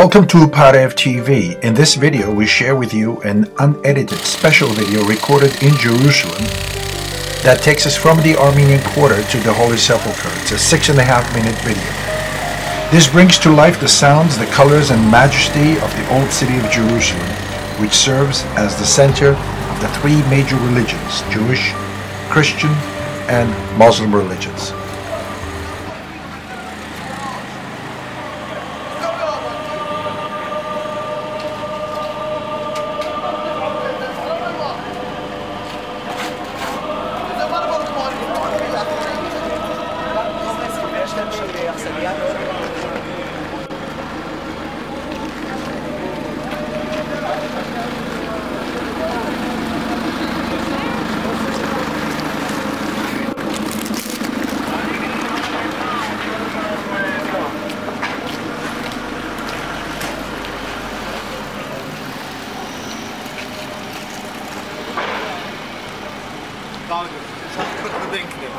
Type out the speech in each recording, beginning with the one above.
Welcome to Parev TV. In this video, we share with you an unedited special video recorded in Jerusalem that takes us from the Armenian Quarter to the Holy Sepulchre. It's a six and a half minute video. This brings to life the sounds, the colors, and majesty of the old city of Jerusalem, which serves as the center of the three major religions Jewish, Christian, and Muslim religions. Wagen. Das ist bedenklich.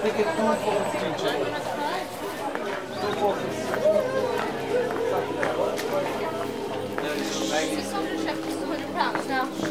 Take it two for the future. Two for the future. 600 pounds now.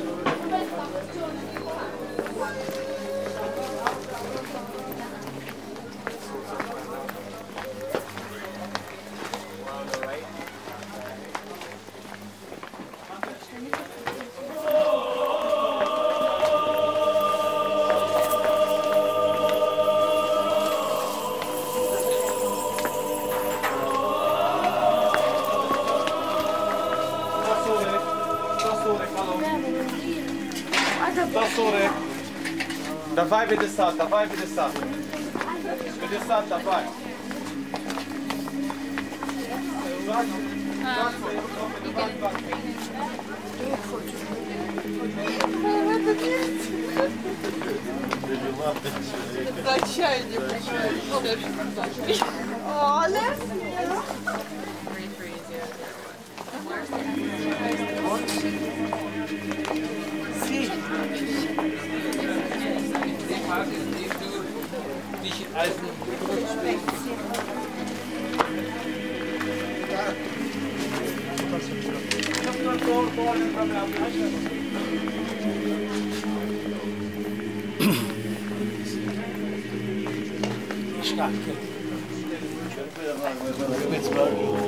140. Давай 50, давай 50. 50 давай. Зачайник. Зачайник. Олег. Pittsburgh.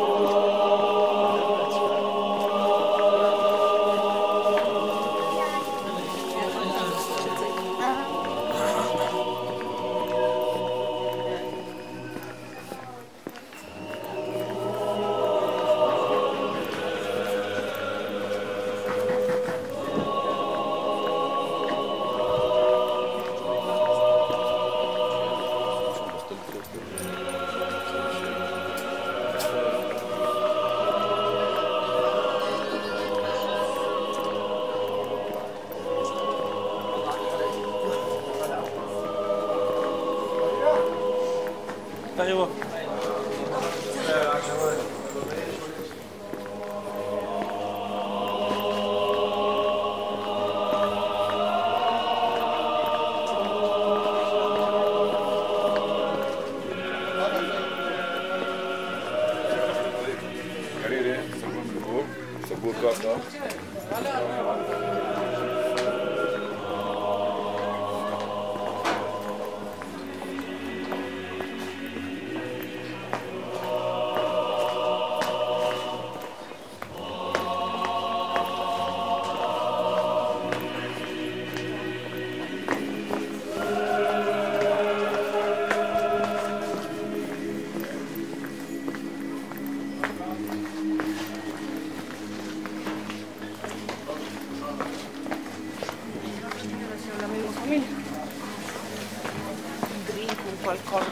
godno. qualcosa.